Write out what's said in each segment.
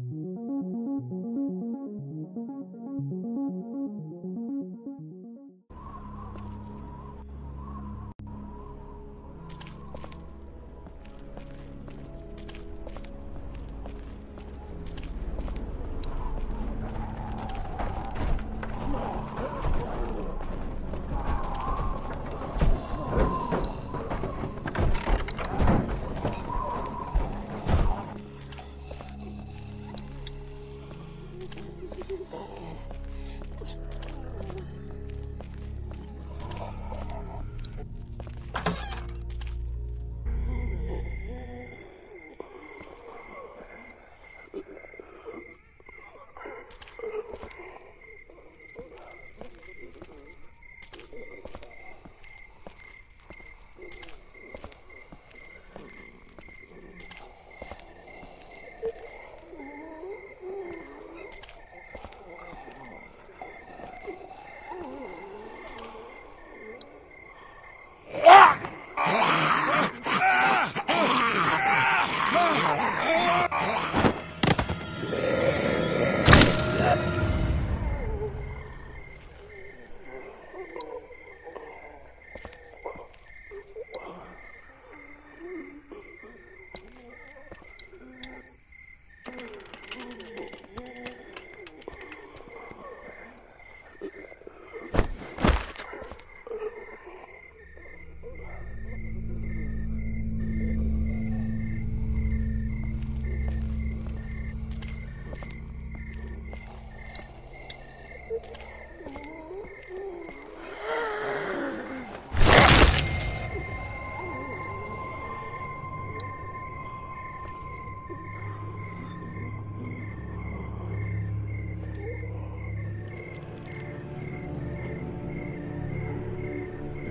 Ooh.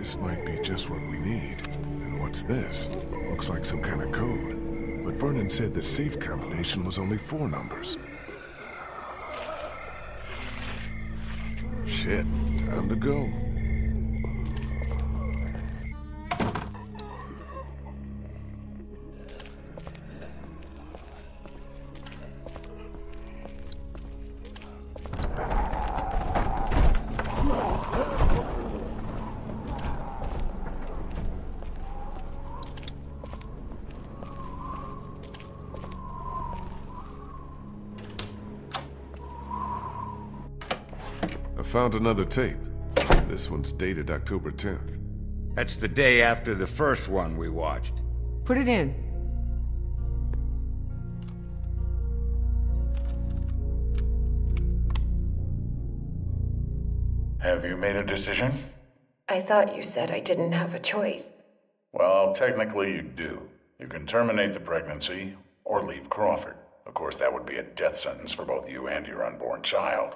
This might be just what we need. And what's this? Looks like some kind of code. But Vernon said the safe combination was only four numbers. Shit, time to go. Found another tape. This one's dated October 10th. That's the day after the first one we watched. Put it in. Have you made a decision? I thought you said I didn't have a choice. Well, technically you do. You can terminate the pregnancy or leave Crawford. Of course, that would be a death sentence for both you and your unborn child.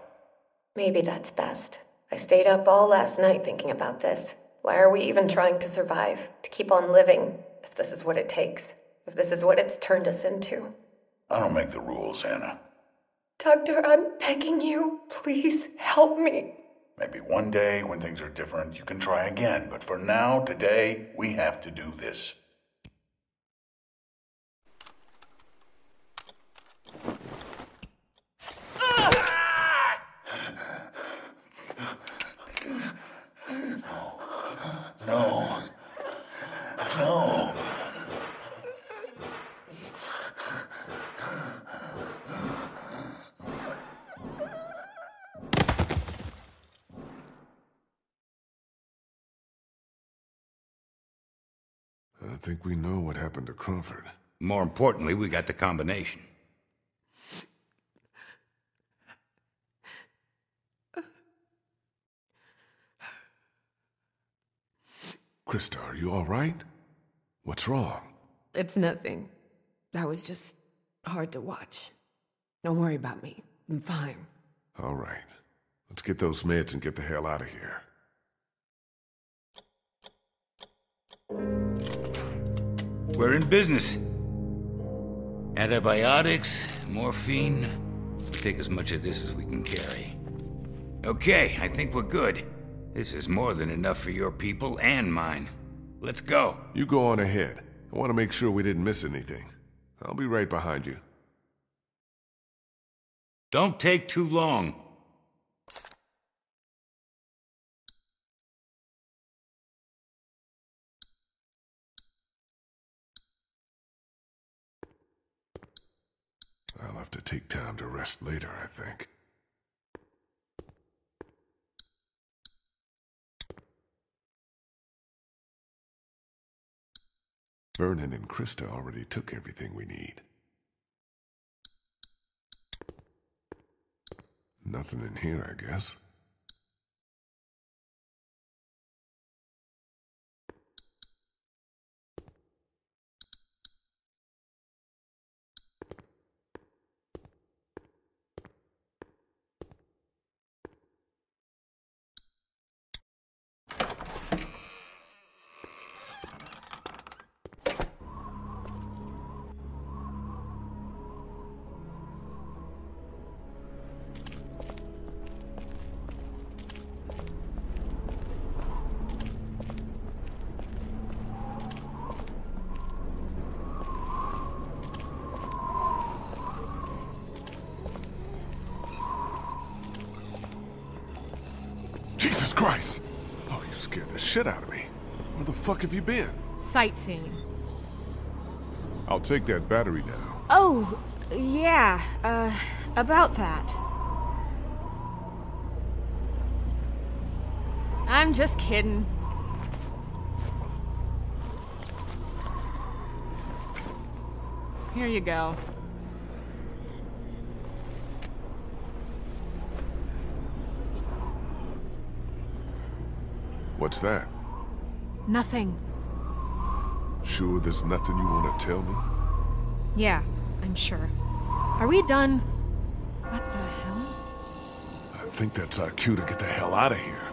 Maybe that's best. I stayed up all last night thinking about this. Why are we even trying to survive? To keep on living, if this is what it takes. If this is what it's turned us into. I don't make the rules, Anna. Doctor, I'm begging you. Please help me. Maybe one day, when things are different, you can try again. But for now, today, we have to do this. I think we know what happened to Crawford. More importantly, we got the combination. Christa, are you all right? What's wrong? It's nothing. That was just hard to watch. Don't worry about me. I'm fine. All right. Let's get those meds and get the hell out of here. We're in business. Antibiotics, morphine. Take as much of this as we can carry. Okay, I think we're good. This is more than enough for your people and mine. Let's go. You go on ahead. I want to make sure we didn't miss anything. I'll be right behind you. Don't take too long. I'll have to take time to rest later, I think. Vernon and Christa already took everything we need. Nothing in here, I guess. Christ! Oh, you scared the shit out of me. Where the fuck have you been? Sightseeing. I'll take that battery now. Oh, yeah, uh, about that. I'm just kidding. Here you go. What's that? Nothing. Sure there's nothing you want to tell me? Yeah, I'm sure. Are we done? What the hell? I think that's our cue to get the hell out of here.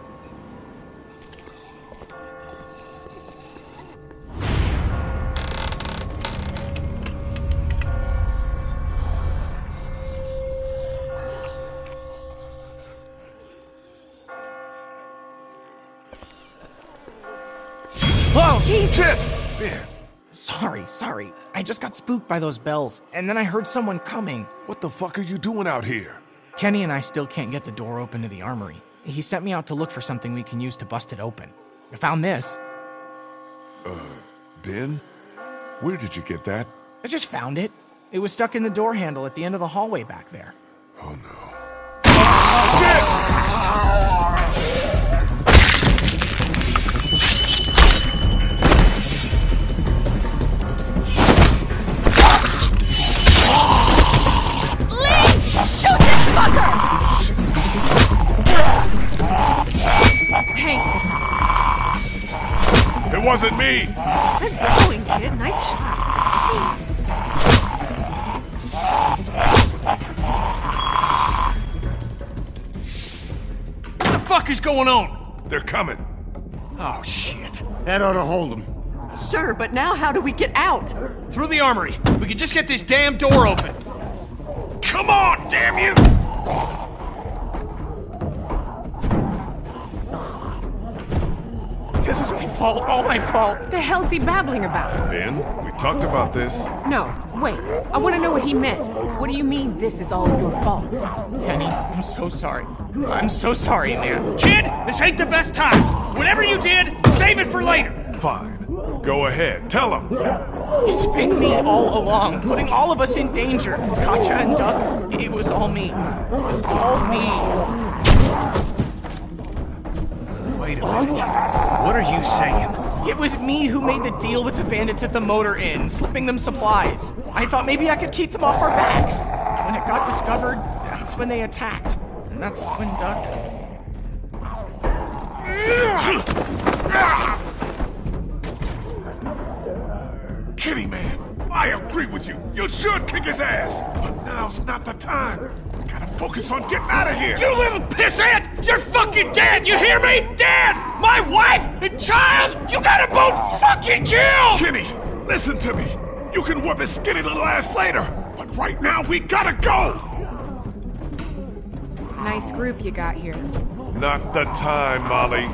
Whoa! Jesus! Shit! Ben, Sorry, sorry. I just got spooked by those bells, and then I heard someone coming. what the fuck are you doing out here? Kenny and I still can't get the door open to the armory. He sent me out to look for something we can use to bust it open. I found this. Uh, Ben? Where did you get that? I just found it. It was stuck in the door handle at the end of the hallway back there. Oh no. Shoot me! Good going, kid. Nice shot. Thanks. What the fuck is going on? They're coming. Oh, shit. That ought to hold them. Sure, but now how do we get out? Through the armory. We can just get this damn door open. Come on, damn you! This is my fault, all my fault. What the hell's he babbling about? Ben, we talked about this. No, wait. I want to know what he meant. What do you mean this is all your fault? Kenny, I'm so sorry. I'm so sorry, man. Kid, this ain't the best time. Whatever you did, save it for later. Fine. Go ahead. Tell them. It's been me all along, putting all of us in danger. Katjaa and Duck, it was all me. It was all me. Wait a minute. What are you saying? It was me who made the deal with the bandits at the motor inn, slipping them supplies. I thought maybe I could keep them off our backs. When it got discovered, that's when they attacked. And that's when Duck. Kenny man, I agree with you. You should kick his ass. But now's not the time. We gotta focus on getting out of here. You little pissant! You're fucking dead, you hear me? Dead! My wife and child, you gotta both fucking kill! Kenny, listen to me. You can whip his skinny little ass later. But right now, we gotta go. Nice group you got here. Not the time, Molly.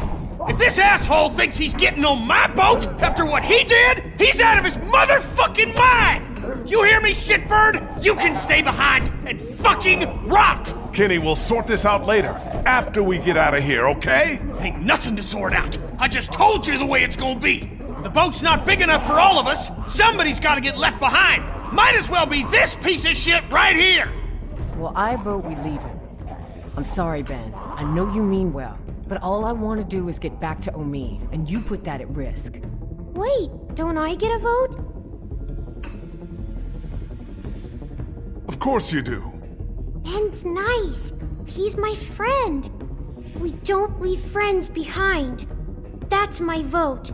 If this asshole thinks he's getting on my boat after what he did, he's out of his motherfucking mind! You hear me, shitbird? You can stay behind and fucking rot! Kenny, we'll sort this out later, after we get out of here, okay? Ain't nothing to sort out. I just told you the way it's gonna be. The boat's not big enough for all of us. Somebody's gotta get left behind. Might as well be this piece of shit right here. Well, I vote we leave him. I'm sorry, Ben. I know you mean well, but all I want to do is get back to Omid, and you put that at risk. Wait, don't I get a vote? Of course you do. Ben's nice. He's my friend. We don't leave friends behind. That's my vote.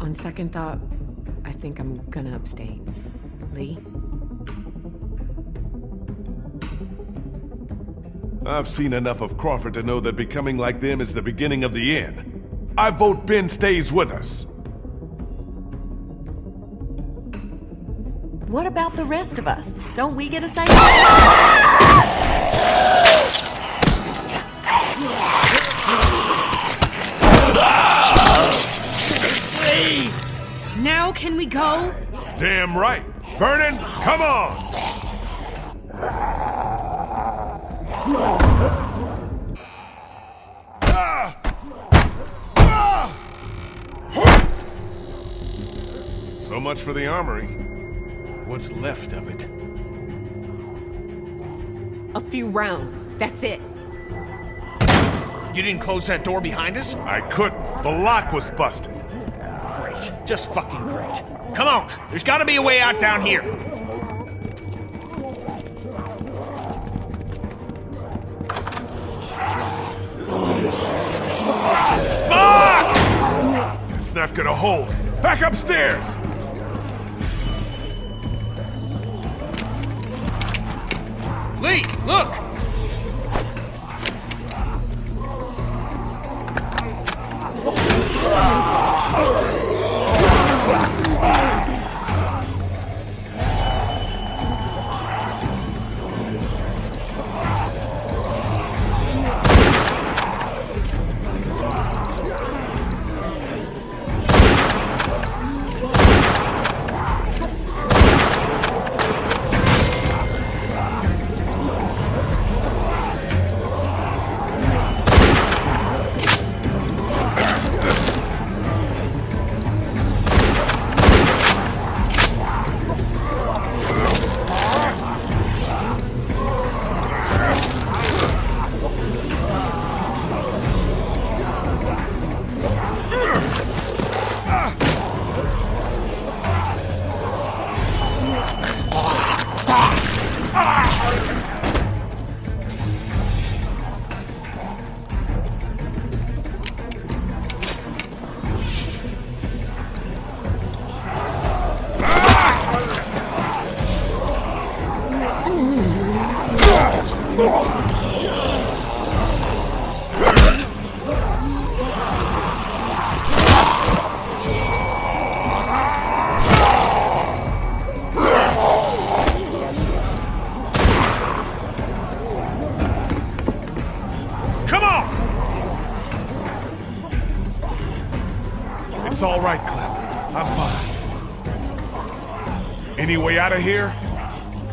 On second thought, I think I'm gonna abstain. Lee? I've seen enough of Crawford to know that becoming like them is the beginning of the end. I vote Ben stays with us. What about the rest of us? Don't we get a say? Now can we go? Damn right. Vernon, come on! Ah. Ah. So much for the armory. What's left of it? A few rounds. That's it. You didn't close that door behind us? I couldn't. The lock was busted. Great. Just fucking great. Come on. There's gotta be a way out down here. Fuck! It's not gonna hold. Back upstairs! Lee, look! Come It's all right, Clem. I'm fine. Any way out of here?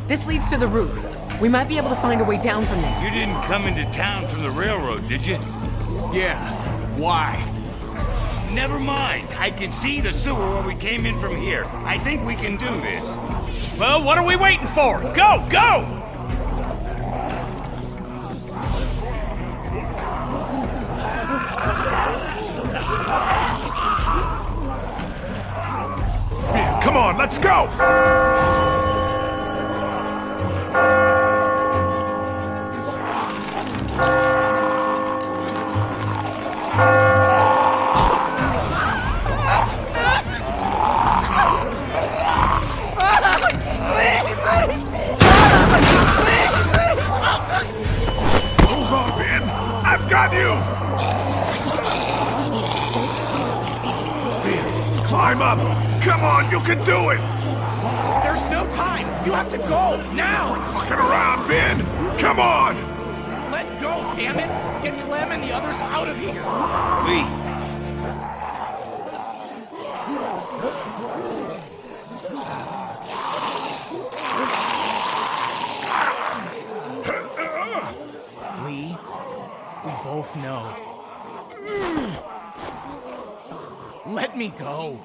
This leads to the roof. We might be able to find a way down from there. You didn't come into town from the railroad, did you? Yeah. Why? Never mind. I can see the sewer where we came in from here. I think we can do this. Well, what are we waiting for? Go, go! Ben, come on, let's go! Ben! Come on! Let go, damn it! Get Clem and the others out of here! Lee! Lee, we both know. Let me go.